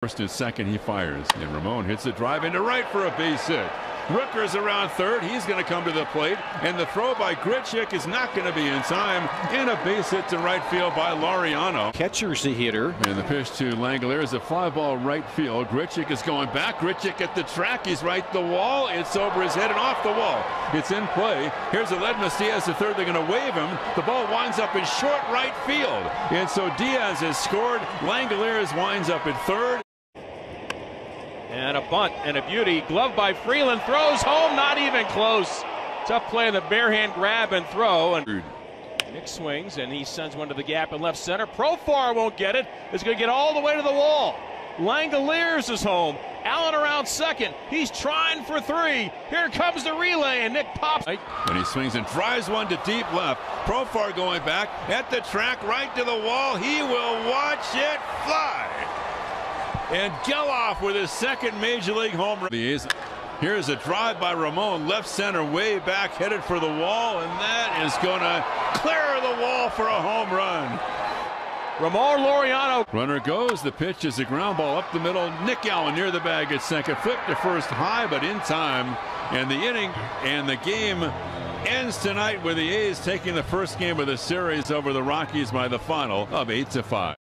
First and second, he fires. And Ramon hits a drive into right for a base hit. Rooker's around third. He's going to come to the plate. And the throw by Grichuk is not going to be in time. And a base hit to right field by Laureano. Catcher's the hitter. And the pitch to Langeliers is a fly ball right field. Grichuk is going back. Grichuk at the track. He's right the wall. It's over his head and off the wall. It's in play. Here's Aledmys Diaz the third. They're going to wave him. The ball winds up in short right field. And so Diaz has scored. Langeliers winds up at third. And a bunt and a beauty. Glove by Freeland. Throws home. Not even close. Tough play in the bare hand grab and throw. And Nick swings and he sends one to the gap in left center. Profar won't get it. It's going to get all the way to the wall. Langeliers is home. Allen around second. He's trying for three. Here comes the relay, and Nick pops. And he swings and drives one to deep left. Profar going back at the track, right to the wall. He will watch it fly. And Gelof with his second major league home run. Here's a drive by Ramon, left center, way back, headed for the wall, and that is going to clear the wall for a home run. Ramon Laureano. Runner goes. The pitch is a ground ball up the middle. Nick Allen near the bag at second. Flip to first high, but in time. And the inning and the game ends tonight with the A's taking the first game of the series over the Rockies by the final of 8 to 5.